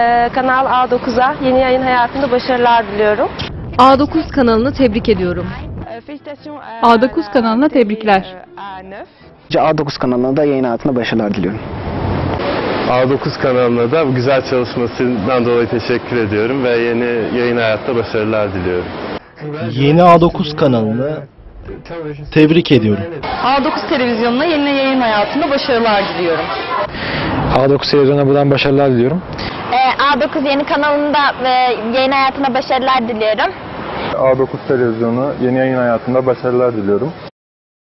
e, Kanal A9'a yeni yayın hayatında başarılar diliyorum. A9 kanalını tebrik ediyorum. A9 kanalına tebrikler. A9 kanalına da yayın hayatında başarılar diliyorum. A9 kanalına da bu güzel çalışmasından dolayı teşekkür ediyorum ve yeni yayın hayatta başarılar diliyorum. Yeni A9 kanalını tebrik ediyorum. A9 televizyonuna yeni yayın hayatında başarılar diliyorum. A9 televizyona buradan başarılar diliyorum. A9 yeni kanalında ve yayın hayatına başarılar diliyorum. A9 televizyonu yeni yayın hayatında başarılar diliyorum.